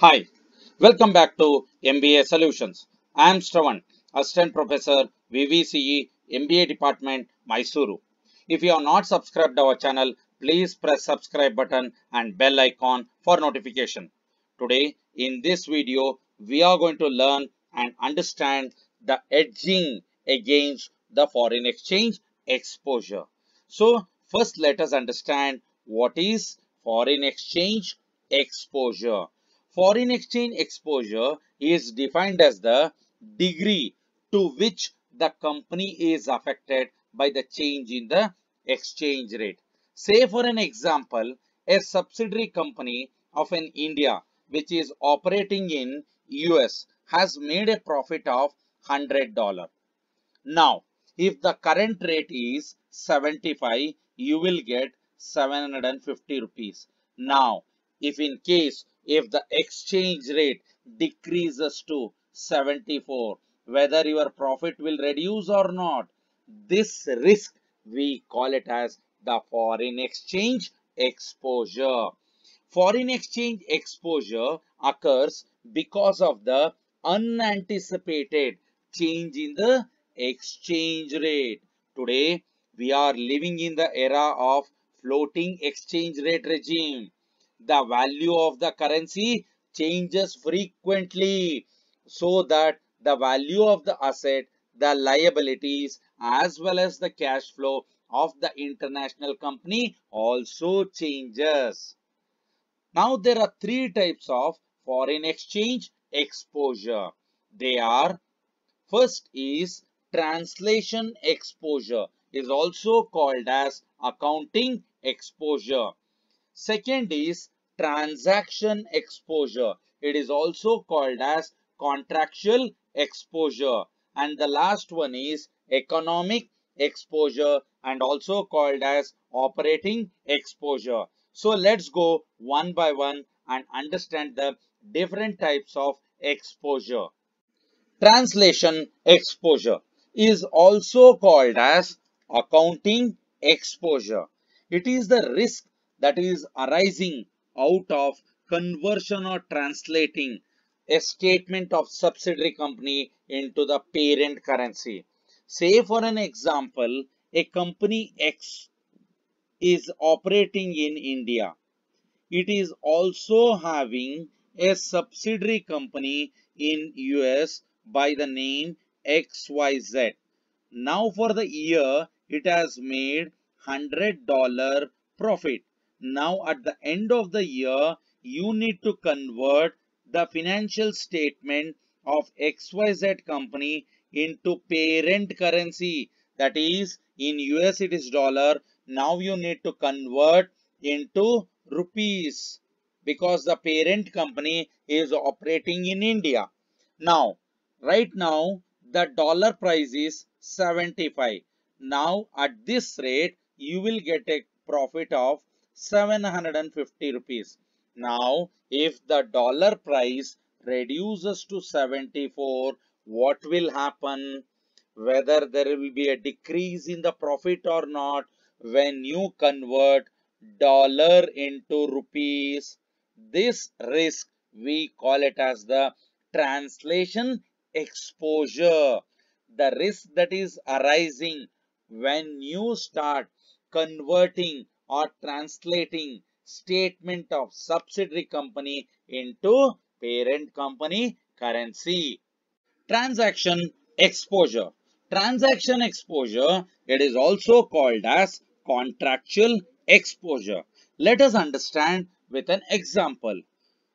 Hi, welcome back to MBA Solutions. I am Stravan, Assistant Professor, VVCE, MBA Department, Mysuru. If you are not subscribed our channel, please press subscribe button and bell icon for notification. Today, in this video, we are going to learn and understand the hedging against the foreign exchange exposure. So, first let us understand what is foreign exchange exposure. Foreign exchange exposure is defined as the degree to which the company is affected by the change in the exchange rate. Say for an example, a subsidiary company of an India which is operating in US has made a profit of $100. Now, if the current rate is 75, you will get 750 rupees. Now, if in case if the exchange rate decreases to 74, whether your profit will reduce or not, this risk we call it as the foreign exchange exposure. Foreign exchange exposure occurs because of the unanticipated change in the exchange rate. Today, we are living in the era of floating exchange rate regime. The value of the currency changes frequently so that the value of the asset, the liabilities as well as the cash flow of the international company also changes. Now there are three types of foreign exchange exposure. They are first is translation exposure is also called as accounting exposure. Second is transaction exposure. It is also called as contractual exposure. And the last one is economic exposure and also called as operating exposure. So let's go one by one and understand the different types of exposure. Translation exposure is also called as accounting exposure. It is the risk that is arising out of conversion or translating a statement of subsidiary company into the parent currency. Say for an example, a company X is operating in India. It is also having a subsidiary company in US by the name XYZ. Now for the year, it has made $100 profit. Now at the end of the year, you need to convert the financial statement of XYZ company into parent currency. That is, in US it is dollar. Now you need to convert into rupees because the parent company is operating in India. Now, right now, the dollar price is 75. Now, at this rate, you will get a profit of 750 rupees. Now, if the dollar price reduces to 74, what will happen? Whether there will be a decrease in the profit or not when you convert dollar into rupees. This risk we call it as the translation exposure. The risk that is arising when you start converting or translating statement of subsidiary company into parent company currency. Transaction exposure. Transaction exposure, it is also called as contractual exposure. Let us understand with an example.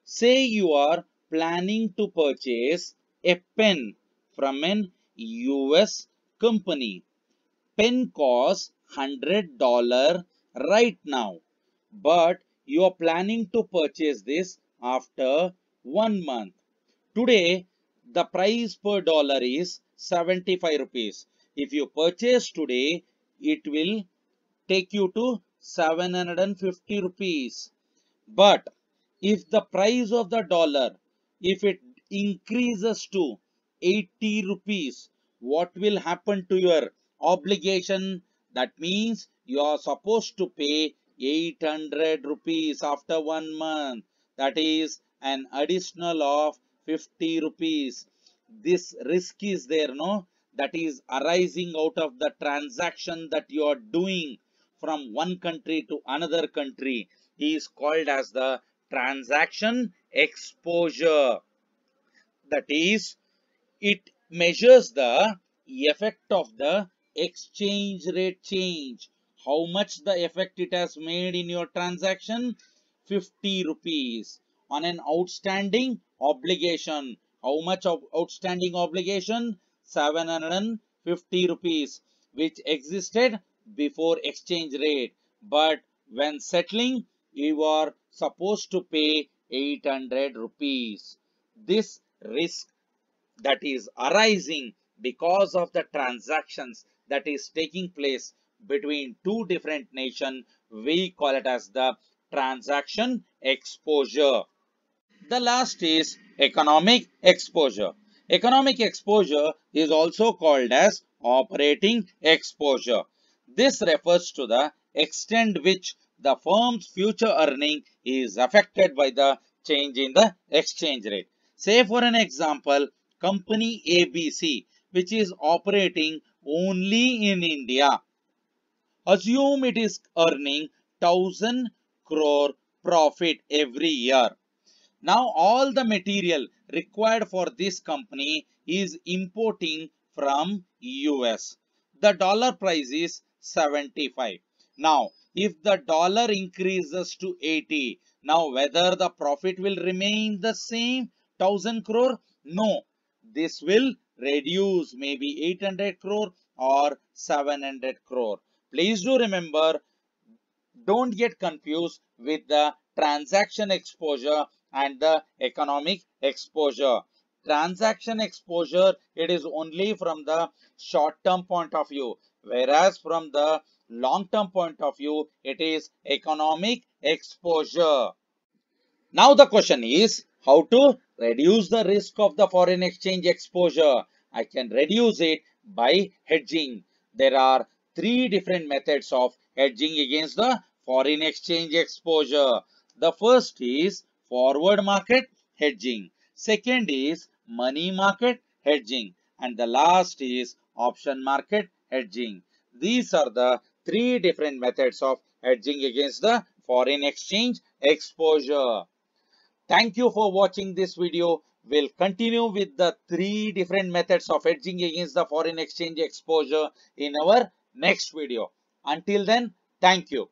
Say you are planning to purchase a pen from an US company. Pen costs $100 right now, but you are planning to purchase this after one month. Today, the price per dollar is 75 rupees. If you purchase today, it will take you to 750 rupees. But if the price of the dollar, if it increases to 80 rupees, what will happen to your obligation? That means you are supposed to pay 800 rupees after one month. That is an additional of 50 rupees. This risk is there, no? That is arising out of the transaction that you are doing from one country to another country is called as the transaction exposure. That is, it measures the effect of the exchange rate change. How much the effect it has made in your transaction? 50 rupees on an outstanding obligation. How much of outstanding obligation? 750 rupees which existed before exchange rate. But when settling, you are supposed to pay 800 rupees. This risk that is arising because of the transactions that is taking place between two different nations, we call it as the transaction exposure. The last is economic exposure. Economic exposure is also called as operating exposure. This refers to the extent which the firm's future earning is affected by the change in the exchange rate. Say for an example, company ABC which is operating only in India. Assume it is earning 1000 crore profit every year. Now all the material required for this company is importing from US. The dollar price is 75. Now if the dollar increases to 80, now whether the profit will remain the same 1000 crore? No. This will reduce maybe 800 crore or 700 crore. Please do remember, don't get confused with the transaction exposure and the economic exposure. Transaction exposure, it is only from the short-term point of view, whereas from the long-term point of view, it is economic exposure. Now the question is how to reduce the risk of the foreign exchange exposure. I can reduce it by hedging. There are three different methods of hedging against the foreign exchange exposure. The first is forward market hedging. Second is money market hedging. And the last is option market hedging. These are the three different methods of hedging against the foreign exchange exposure. Thank you for watching this video. We'll continue with the three different methods of hedging against the foreign exchange exposure in our next video. Until then, thank you.